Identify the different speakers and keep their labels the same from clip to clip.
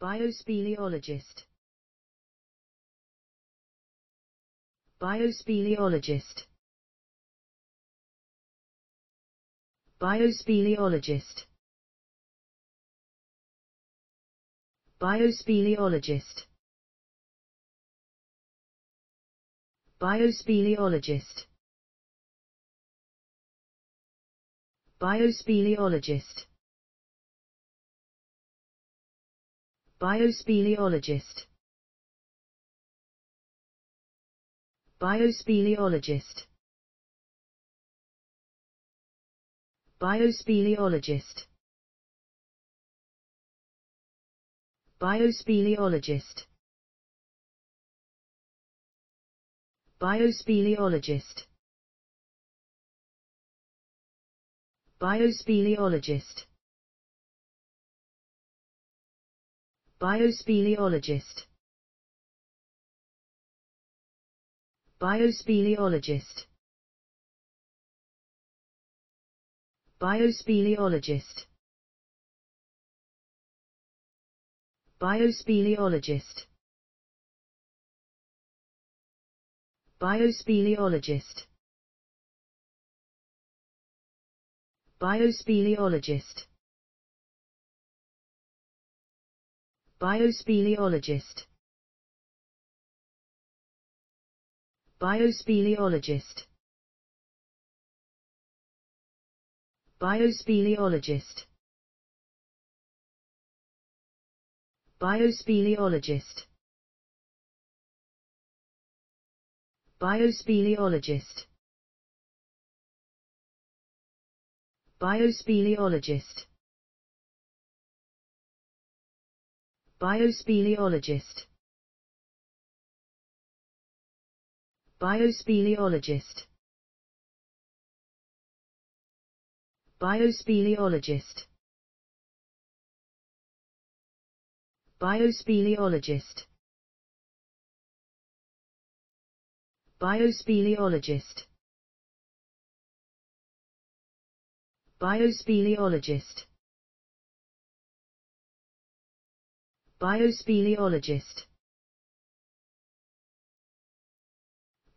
Speaker 1: Biospeleologist. Biospeleologist. Biospeleologist. Biospeleologist. Biospeleologist. Biospeleologist. Biospeleologist. Biospeleologist. Biospeleologist. Biospeleologist. Biospeleologist. Biospeleologist. Biospeleologist. Biospeleologist. Biospeleologist. Biospeleologist. Biospeleologist. Biospeleologist. Biospeleologist. Biospeleologist. Biospeleologist. Biospeleologist. Biospeleologist. Biospeleologist. Biospeleologist. Biospeleologist. Biospeleologist. Biospeleologist. Biospeleologist. Biospeleologist. Biospeleologist.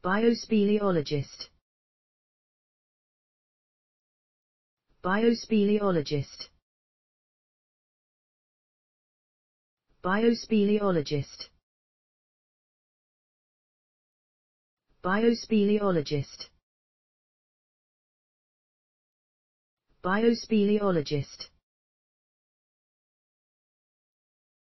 Speaker 1: Biospeleologist. Biospeleologist. Biospeleologist. Biospeleologist. Biospeleologist.